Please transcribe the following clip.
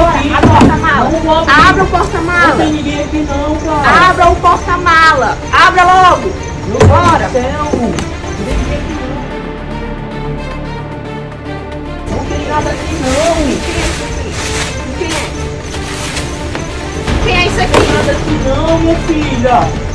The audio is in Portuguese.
Agora, porta-mala. Abra o porta-mala. Abra o porta-mala. Abra logo. Meu Bora. Não tem nada aqui não. É? Quem é isso aqui? Não tem nada aqui não, minha filha.